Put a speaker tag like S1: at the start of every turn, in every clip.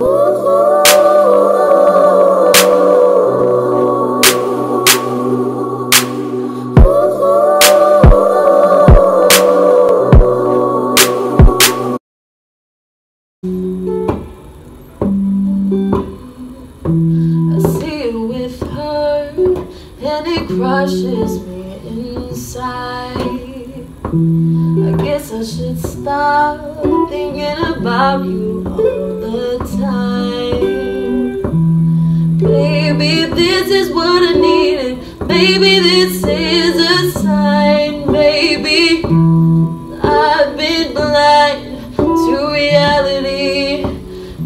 S1: and it crushes me inside. I guess I should stop thinking about you this is what I needed. Maybe this is a sign. Baby, I've been blind to reality.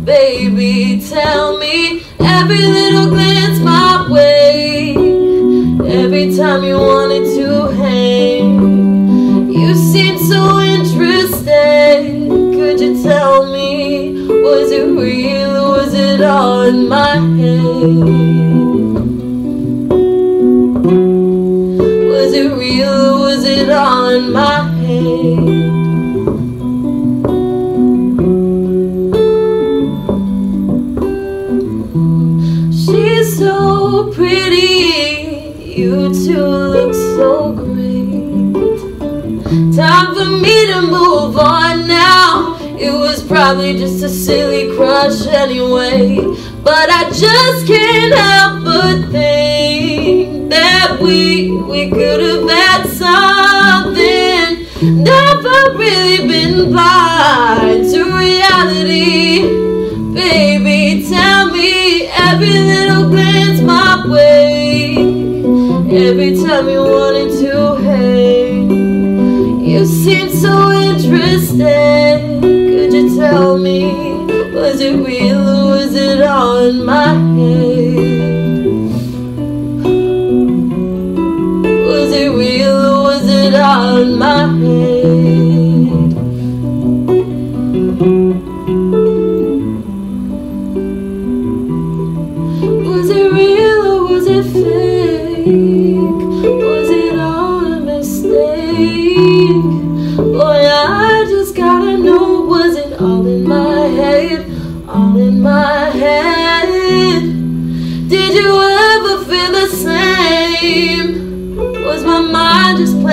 S1: Baby, tell me every little glance my way. Every time you wanted to hang, you seemed so interested. Could you tell me, was it real or was it all in my head? Was it all in my head? She's so pretty, you two look so great. Time for me to move on now. It was probably just a silly crush anyway. But I just can't help but think that we we could have Really been blind to reality. Baby, tell me every little glance my way. Every time you wanted to hang, you seemed so interested. Could you tell me, was it real or was it all in my head? Was it real or was it all in my head? Boy, I just gotta know, was it all in my head? All in my head? Did you ever feel the same? Was my mind just playing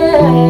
S1: yeah.